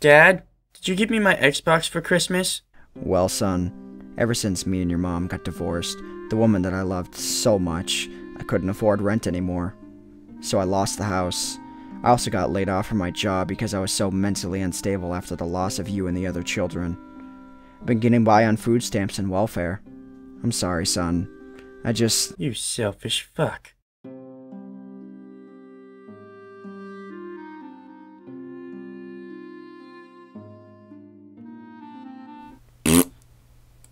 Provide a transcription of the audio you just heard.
Dad, did you give me my Xbox for Christmas? Well, son, ever since me and your mom got divorced, the woman that I loved so much, I couldn't afford rent anymore. So I lost the house. I also got laid off from my job because I was so mentally unstable after the loss of you and the other children. I've been getting by on food stamps and welfare. I'm sorry, son. I just. You selfish fuck.